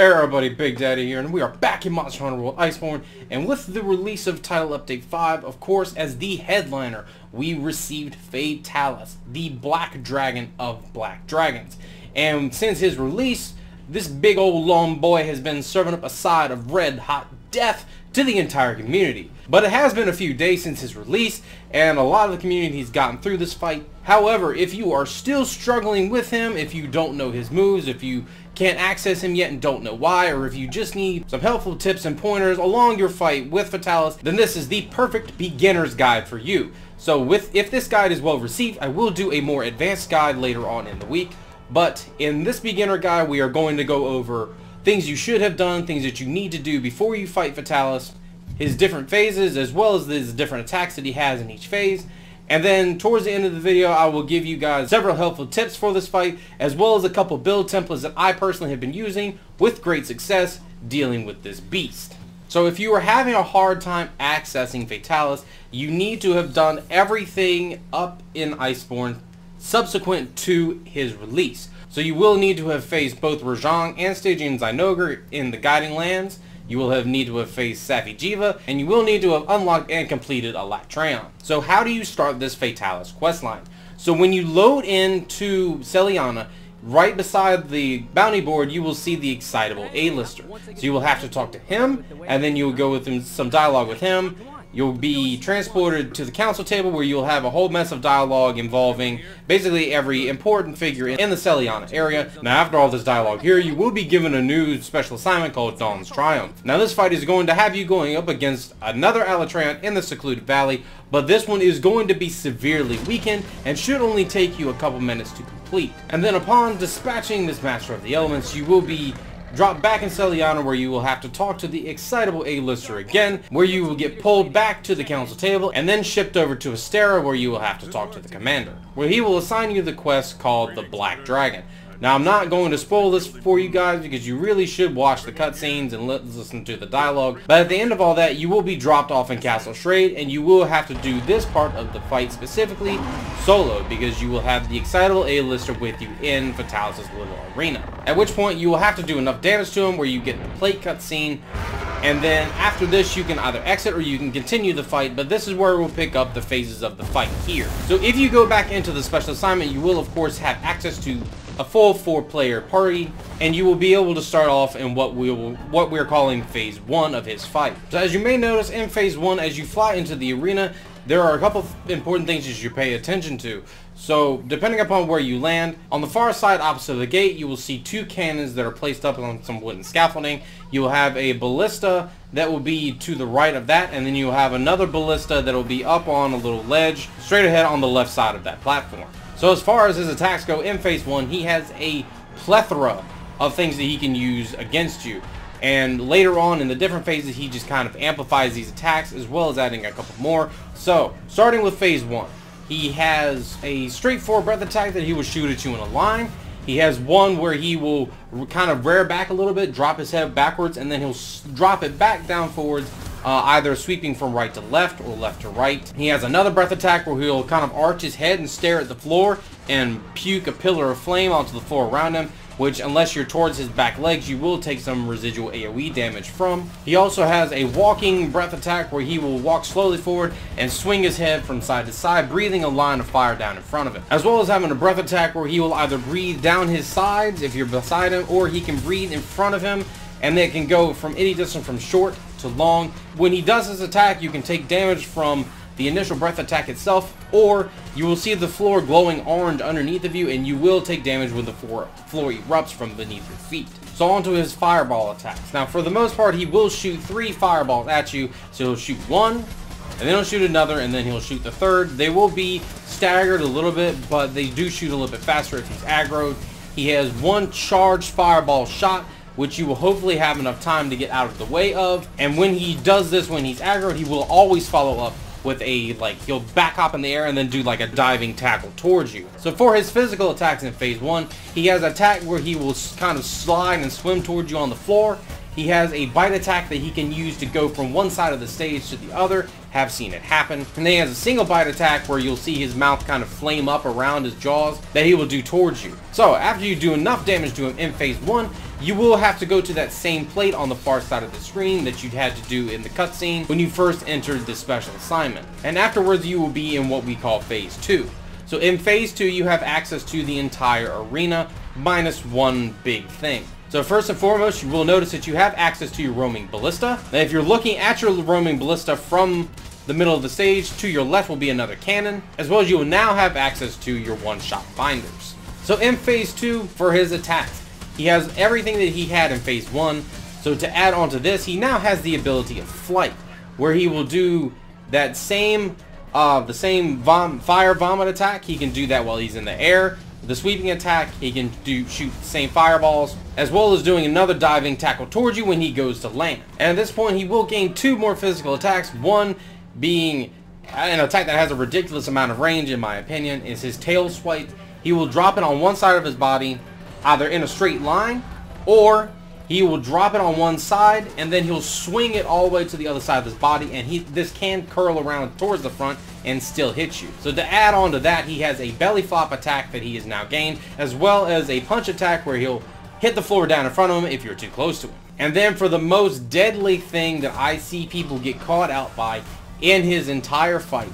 everybody, Big Daddy here, and we are back in Monster Hunter World Iceborne, and with the release of Title Update 5, of course, as the headliner, we received Fatalis, the Black Dragon of Black Dragons. And since his release, this big old long boy has been serving up a side of red-hot death to the entire community. But it has been a few days since his release, and a lot of the community has gotten through this fight. However, if you are still struggling with him, if you don't know his moves, if you can't access him yet and don't know why, or if you just need some helpful tips and pointers along your fight with Fatalis, then this is the perfect beginner's guide for you. So with if this guide is well received, I will do a more advanced guide later on in the week. But in this beginner guide, we are going to go over things you should have done, things that you need to do before you fight Fatalis, his different phases, as well as his different attacks that he has in each phase. And then towards the end of the video, I will give you guys several helpful tips for this fight, as well as a couple build templates that I personally have been using with great success dealing with this beast. So if you are having a hard time accessing Fatalis, you need to have done everything up in Iceborne subsequent to his release. So you will need to have faced both Rajang and Stygian Zinogre in the Guiding Lands. You will have need to have faced Safi Jiva, and you will need to have unlocked and completed Alatreon. So how do you start this Fatalis questline? So when you load into Seliana, right beside the bounty board, you will see the excitable A-lister. So you will have to talk to him, and then you will go with him, some dialogue with him, You'll be transported to the council table where you'll have a whole mess of dialogue involving basically every important figure in the Seliana area. Now after all this dialogue here, you will be given a new special assignment called Dawn's Triumph. Now this fight is going to have you going up against another Alatreon in the Secluded Valley, but this one is going to be severely weakened and should only take you a couple minutes to complete. And then upon dispatching this Master of the Elements, you will be Drop back in Seliana where you will have to talk to the excitable A-lister again, where you will get pulled back to the council table, and then shipped over to Astera where you will have to talk to the commander, where he will assign you the quest called the Black Dragon. Now, I'm not going to spoil this for you guys because you really should watch the cutscenes and listen to the dialogue. But at the end of all that, you will be dropped off in Castle Schrade and you will have to do this part of the fight specifically solo because you will have the excitable A-lister with you in Fatalis' little arena. At which point, you will have to do enough damage to him where you get the plate cutscene and then after this, you can either exit or you can continue the fight, but this is where we'll pick up the phases of the fight here. So if you go back into the special assignment, you will of course have access to a full four-player party, and you will be able to start off in what we will what we're calling phase one of his fight. So as you may notice in phase one, as you fly into the arena, there are a couple important things you should pay attention to. So, depending upon where you land, on the far side opposite of the gate, you will see two cannons that are placed up on some wooden scaffolding. You will have a ballista that will be to the right of that, and then you will have another ballista that will be up on a little ledge straight ahead on the left side of that platform. So as far as his attacks go in phase one, he has a plethora of things that he can use against you. And later on in the different phases, he just kind of amplifies these attacks as well as adding a couple more. So, starting with phase one, he has a straightforward breath attack that he will shoot at you in a line. He has one where he will kind of rear back a little bit, drop his head backwards, and then he'll drop it back down forwards uh, either sweeping from right to left or left to right. He has another breath attack where he'll kind of arch his head and stare at the floor and puke a pillar of flame onto the floor around him which unless you're towards his back legs, you will take some residual AoE damage from. He also has a walking breath attack where he will walk slowly forward and swing his head from side to side, breathing a line of fire down in front of him. As well as having a breath attack where he will either breathe down his sides if you're beside him, or he can breathe in front of him, and they can go from any distance from short to long. When he does his attack, you can take damage from the initial breath attack itself, or you will see the floor glowing orange underneath of you, and you will take damage when the floor, floor erupts from beneath your feet. So on to his fireball attacks. Now, for the most part, he will shoot three fireballs at you. So he'll shoot one, and then he'll shoot another, and then he'll shoot the third. They will be staggered a little bit, but they do shoot a little bit faster if he's aggroed. He has one charged fireball shot, which you will hopefully have enough time to get out of the way of. And when he does this, when he's aggroed, he will always follow up with a, like, he'll back hop in the air and then do, like, a diving tackle towards you. So for his physical attacks in Phase 1, he has an attack where he will kind of slide and swim towards you on the floor. he has a bite attack that he can use to go from one side of the stage to the other. Have seen it happen. And then he has a single bite attack where you'll see his mouth kind of flame up around his jaws that he will do towards you. So after you do enough damage to him in phase 1, you will have to go to that same plate on the far side of the screen that you had to do in the cutscene when you first entered the special assignment. And afterwards you will be in what we call phase 2. So in phase 2 you have access to the entire arena minus one big thing. So first and foremost, you will notice that you have access to your roaming ballista. If you're looking at your roaming ballista from the middle of the stage, to your left will be another cannon, as well as you will now have access to your one-shot binders. So in phase 2, for his attacks, he has everything that he had in phase 1, so to add on to this, he now has the ability of flight, where he will do that same, uh, the same vom fire vomit attack, he can do that while he's in the air, the sweeping attack, he can do shoot the same fireballs, as well as doing another diving tackle towards you when he goes to land. And at this point, he will gain two more physical attacks, one being an attack that has a ridiculous amount of range, in my opinion, is his tail swipe. He will drop it on one side of his body, either in a straight line, or he will drop it on one side and then he'll swing it all the way to the other side of his body and he this can curl around towards the front and still hit you. So to add on to that, he has a belly flop attack that he has now gained, as well as a punch attack where he'll hit the floor down in front of him if you're too close to him. And then for the most deadly thing that I see people get caught out by in his entire fight,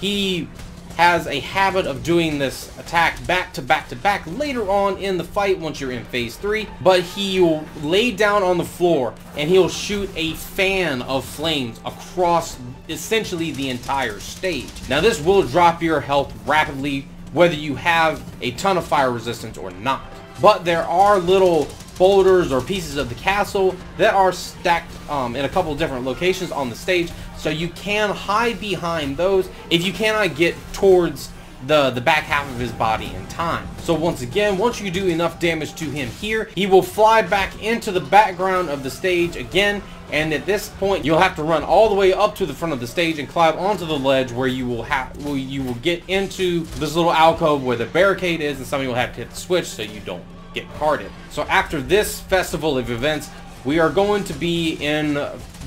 he has a habit of doing this attack back to back to back later on in the fight once you're in phase 3 but he'll lay down on the floor and he'll shoot a fan of flames across essentially the entire stage. Now this will drop your health rapidly whether you have a ton of fire resistance or not. But there are little boulders or pieces of the castle that are stacked um, in a couple different locations on the stage so you can hide behind those if you cannot get towards the, the back half of his body in time. So once again, once you do enough damage to him here, he will fly back into the background of the stage again and at this point you'll have to run all the way up to the front of the stage and climb onto the ledge where you will have you will get into this little alcove where the barricade is and somebody will have to hit the switch so you don't get carted. So after this festival of events, we are going to be in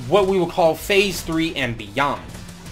what we will call phase 3 and beyond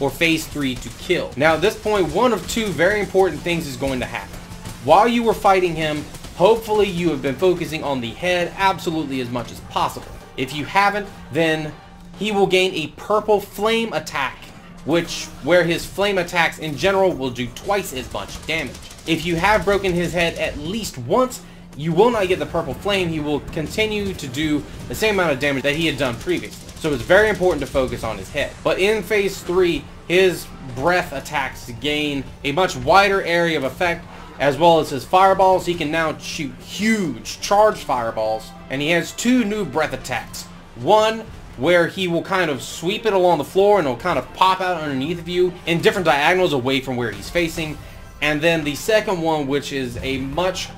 or phase 3 to kill. Now at this point one of two very important things is going to happen. While you were fighting him hopefully you have been focusing on the head absolutely as much as possible. If you haven't then he will gain a purple flame attack which where his flame attacks in general will do twice as much damage. If you have broken his head at least once you will not get the purple flame. He will continue to do the same amount of damage that he had done previously. So it's very important to focus on his head. But in phase 3, his breath attacks gain a much wider area of effect as well as his fireballs. He can now shoot huge charged fireballs and he has two new breath attacks. One where he will kind of sweep it along the floor and it'll kind of pop out underneath of you in different diagonals away from where he's facing. And then the second one, which is a much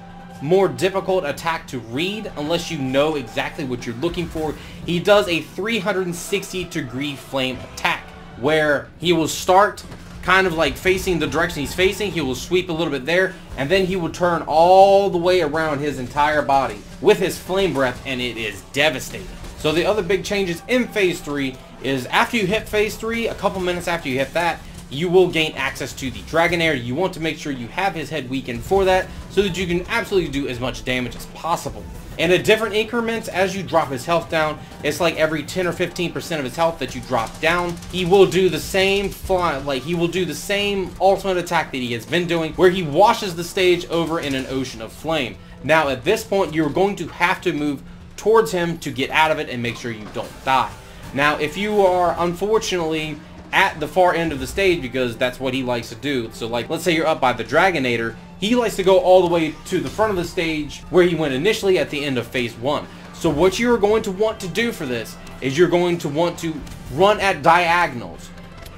more difficult attack to read unless you know exactly what you're looking for. He does a 360 degree flame attack where he will start kind of like facing the direction he's facing. He will sweep a little bit there and then he will turn all the way around his entire body with his flame breath and it is devastating. So the other big changes in phase 3 is after you hit phase 3, a couple minutes after you hit that, you will gain access to the Dragonator. You want to make sure you have his head weakened for that so that you can absolutely do as much damage as possible. And at different increments, as you drop his health down, it's like every 10 or 15% of his health that you drop down, he will do the same fly, like he will do the same ultimate attack that he has been doing, where he washes the stage over in an ocean of flame. Now at this point, you're going to have to move towards him to get out of it and make sure you don't die. Now, if you are unfortunately at the far end of the stage because that's what he likes to do. So like, let's say you're up by the Dragonator, he likes to go all the way to the front of the stage where he went initially at the end of phase one. So what you're going to want to do for this is you're going to want to run at diagonals.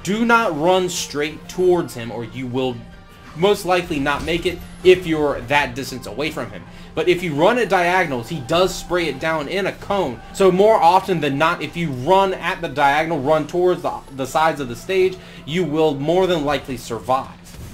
Do not run straight towards him or you will most likely not make it if you're that distance away from him. But if you run at diagonals, he does spray it down in a cone. So more often than not, if you run at the diagonal, run towards the, the sides of the stage, you will more than likely survive.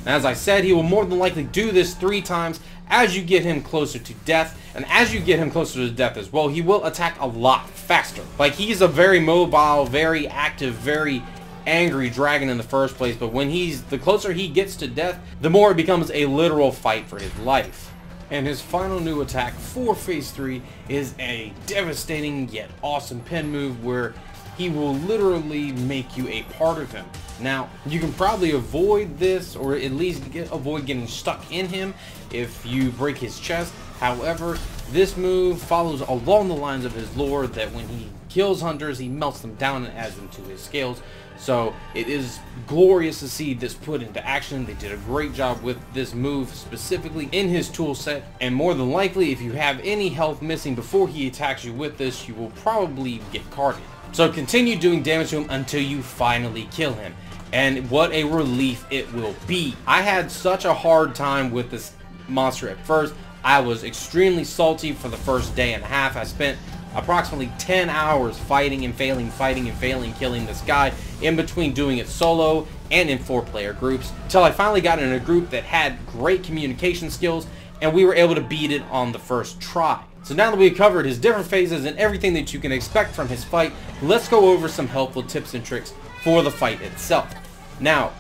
As I said, he will more than likely do this three times as you get him closer to death, and as you get him closer to death as well, he will attack a lot faster. Like, he's a very mobile, very active, very angry dragon in the first place, but when he's, the closer he gets to death, the more it becomes a literal fight for his life. And his final new attack for Phase 3 is a devastating yet awesome pen move where he will literally make you a part of him. Now, you can probably avoid this, or at least get, avoid getting stuck in him if you break his chest. However, this move follows along the lines of his lore that when he kills hunters, he melts them down and adds them to his scales. So it is glorious to see this put into action. They did a great job with this move specifically in his tool set. And more than likely, if you have any health missing before he attacks you with this, you will probably get carted. So continue doing damage to him until you finally kill him. And what a relief it will be. I had such a hard time with this monster at first. I was extremely salty for the first day and a half. I spent approximately 10 hours fighting and failing, fighting and failing, killing this guy in between doing it solo and in four player groups until I finally got in a group that had great communication skills and we were able to beat it on the first try. So now that we've covered his different phases and everything that you can expect from his fight, let's go over some helpful tips and tricks for the fight itself. Now,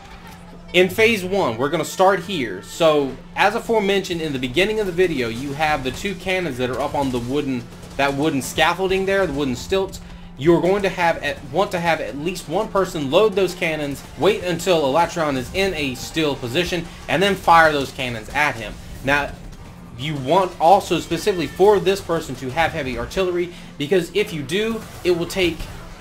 in phase one, we're going to start here. So, as aforementioned in the beginning of the video, you have the two cannons that are up on the wooden, that wooden scaffolding there, the wooden stilts. You're going to have at, want to have at least one person load those cannons, wait until Alatreon is in a still position, and then fire those cannons at him. Now, you want also specifically for this person to have heavy artillery because if you do, it will take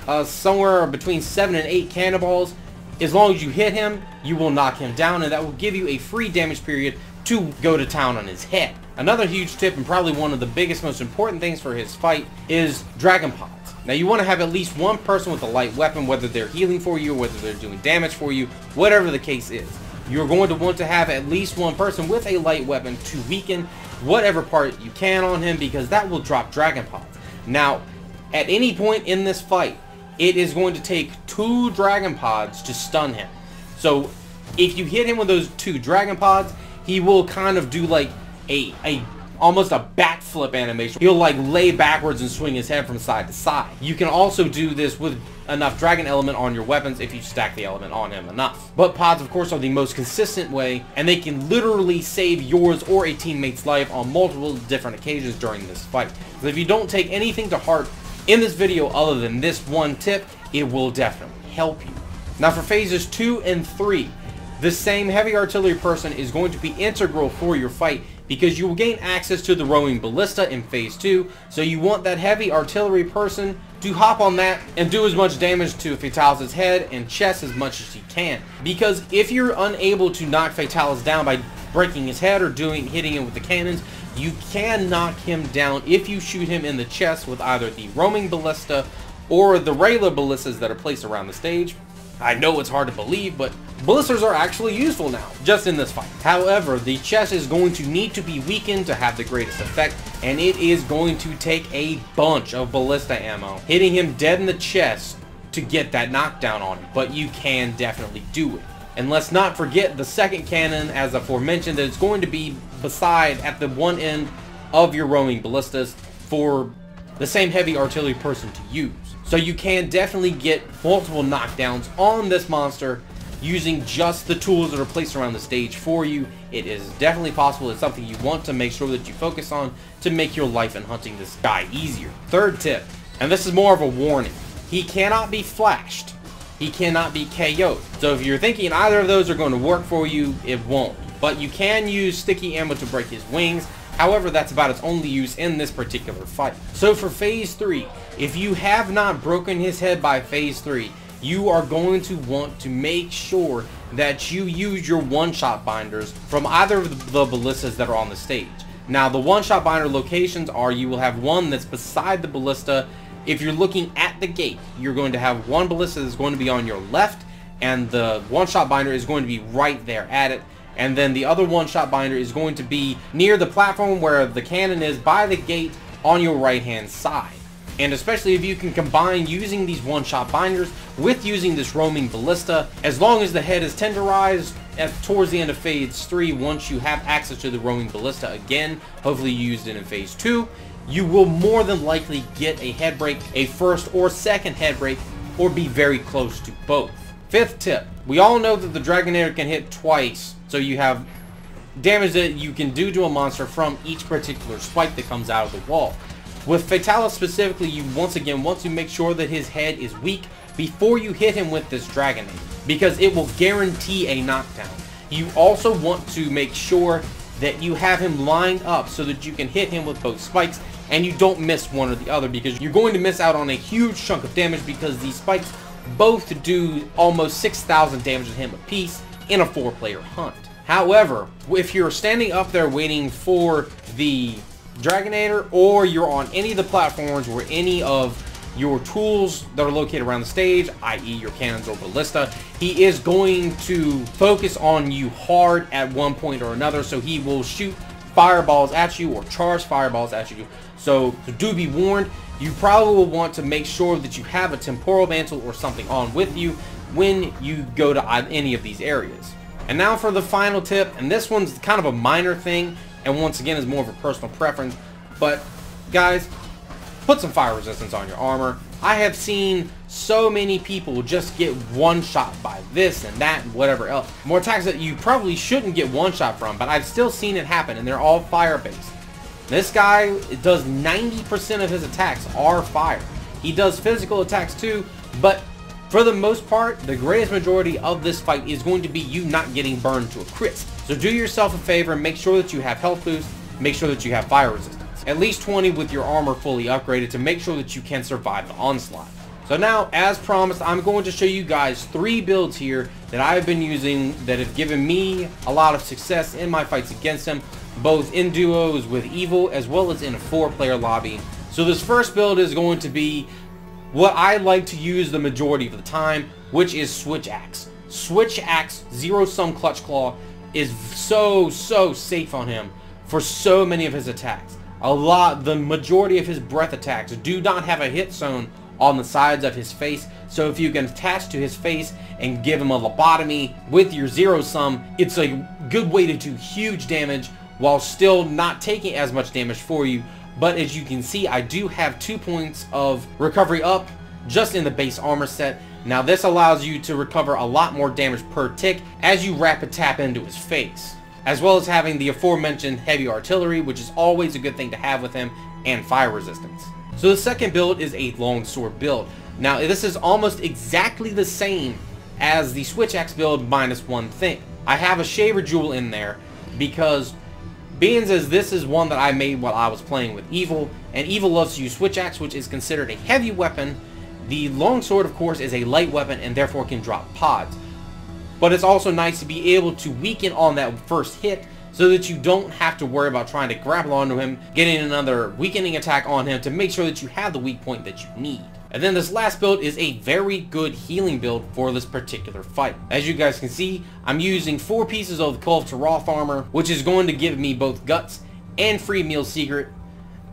uh, somewhere between 7 and 8 cannonballs. As long as you hit him, you will knock him down and that will give you a free damage period to go to town on his head. Another huge tip and probably one of the biggest, most important things for his fight is Dragon Pods. Now you want to have at least one person with a light weapon, whether they're healing for you or whether they're doing damage for you, whatever the case is. You're going to want to have at least one person with a light weapon to weaken whatever part you can on him because that will drop Dragon Pods. Now, at any point in this fight, it is going to take two Dragon Pods to stun him. So, if you hit him with those two Dragon Pods, he will kind of do like a, a almost a backflip animation. He'll like lay backwards and swing his head from side to side. You can also do this with enough dragon element on your weapons if you stack the element on him enough. But pods, of course, are the most consistent way, and they can literally save yours or a teammate's life on multiple different occasions during this fight. So if you don't take anything to heart in this video other than this one tip, it will definitely help you. Now for phases 2 and 3, the same heavy artillery person is going to be integral for your fight because you will gain access to the roaming ballista in phase 2 so you want that heavy artillery person to hop on that and do as much damage to Fatalis' head and chest as much as he can. Because if you're unable to knock Fatalis down by breaking his head or doing hitting him with the cannons you can knock him down if you shoot him in the chest with either the roaming ballista or the regular ballistas that are placed around the stage I know it's hard to believe, but ballistas are actually useful now, just in this fight. However, the chest is going to need to be weakened to have the greatest effect, and it is going to take a bunch of ballista ammo, hitting him dead in the chest to get that knockdown on him, but you can definitely do it. And let's not forget the second cannon, as aforementioned, that is going to be beside at the one end of your roaming ballistas for the same heavy artillery person to use. So you can definitely get multiple knockdowns on this monster using just the tools that are placed around the stage for you. It is definitely possible. It's something you want to make sure that you focus on to make your life in hunting this guy easier. Third tip, and this is more of a warning. He cannot be flashed. He cannot be KO'd. So if you're thinking either of those are going to work for you, it won't. But you can use sticky ammo to break his wings However, that's about its only use in this particular fight. So for Phase 3, if you have not broken his head by Phase 3, you are going to want to make sure that you use your one-shot binders from either of the ballistas that are on the stage. Now, the one-shot binder locations are you will have one that's beside the ballista. If you're looking at the gate, you're going to have one ballista that's going to be on your left, and the one-shot binder is going to be right there at it and then the other one-shot binder is going to be near the platform where the cannon is by the gate on your right-hand side. And especially if you can combine using these one-shot binders with using this roaming ballista, as long as the head is tenderized at, towards the end of Phase 3, once you have access to the Roaming Ballista again, hopefully you used it in Phase 2, you will more than likely get a head break, a first or second head break, or be very close to both. Fifth tip, we all know that the Dragonator can hit twice, so you have damage that you can do to a monster from each particular spike that comes out of the wall. With Fatalis specifically, you once again want to make sure that his head is weak before you hit him with this Dragonator, because it will guarantee a knockdown. You also want to make sure that you have him lined up so that you can hit him with both spikes and you don't miss one or the other because you're going to miss out on a huge chunk of damage because these spikes both do almost 6,000 damage to him apiece in a four-player hunt. However, if you're standing up there waiting for the Dragonator or you're on any of the platforms where any of your tools that are located around the stage, i.e. your cannons or ballista, he is going to focus on you hard at one point or another, so he will shoot fireballs at you or charge fireballs at you. So, so do be warned, you probably will want to make sure that you have a temporal mantle or something on with you when you go to any of these areas. And now for the final tip, and this one's kind of a minor thing, and once again is more of a personal preference, but guys, put some fire resistance on your armor. I have seen so many people just get one shot by this and that and whatever else. More attacks that you probably shouldn't get one shot from, but I've still seen it happen and they're all fire based. This guy does 90% of his attacks are fire. He does physical attacks too, but for the most part, the greatest majority of this fight is going to be you not getting burned to a crisp. So do yourself a favor and make sure that you have health boost, make sure that you have fire resistance. At least 20 with your armor fully upgraded to make sure that you can survive the onslaught. So now, as promised, I'm going to show you guys three builds here that I've been using that have given me a lot of success in my fights against him, both in duos with Evil as well as in a four-player lobby. So this first build is going to be what I like to use the majority of the time, which is Switch Axe. Switch Axe Zero Sum Clutch Claw is so, so safe on him for so many of his attacks. A lot, the majority of his breath attacks do not have a hit zone on the sides of his face. So if you can attach to his face and give him a lobotomy with your zero sum, it's a good way to do huge damage while still not taking as much damage for you. But as you can see, I do have two points of recovery up just in the base armor set. Now this allows you to recover a lot more damage per tick as you rapid tap into his face. As well as having the aforementioned heavy artillery, which is always a good thing to have with him, and fire resistance. So the second build is a longsword build. Now this is almost exactly the same as the switch axe build minus one thing. I have a shaver jewel in there because being as this is one that I made while I was playing with Evil, and Evil loves to use switch axe which is considered a heavy weapon. The longsword of course is a light weapon and therefore can drop pods. But it's also nice to be able to weaken on that first hit so that you don't have to worry about trying to grapple onto him, getting another weakening attack on him to make sure that you have the weak point that you need. And then this last build is a very good healing build for this particular fight. As you guys can see, I'm using four pieces of the Kulve Taroth armor, which is going to give me both guts and free meal secret.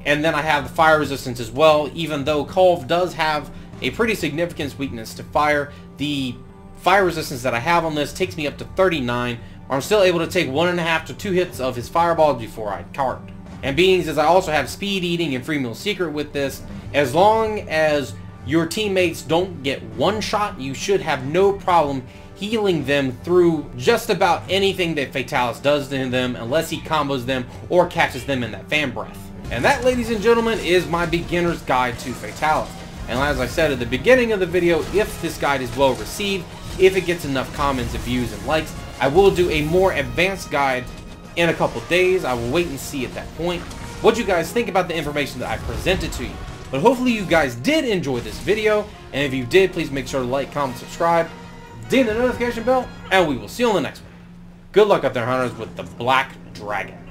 And then I have the fire resistance as well, even though Kulve does have a pretty significant weakness to fire. The fire resistance that I have on this takes me up to 39, I'm still able to take one and a half to two hits of his fireballs before I cart. And being as I also have speed eating and free meal secret with this, as long as your teammates don't get one shot, you should have no problem healing them through just about anything that Fatalis does to them unless he combos them or catches them in that fan breath. And that, ladies and gentlemen, is my beginner's guide to Fatalis. And as I said at the beginning of the video, if this guide is well received, if it gets enough comments and views and likes, I will do a more advanced guide in a couple days. I will wait and see at that point what you guys think about the information that I presented to you. But hopefully you guys did enjoy this video, and if you did, please make sure to like, comment, subscribe, ding the notification bell, and we will see you on the next one. Good luck up there, hunters, with the Black Dragon.